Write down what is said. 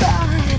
side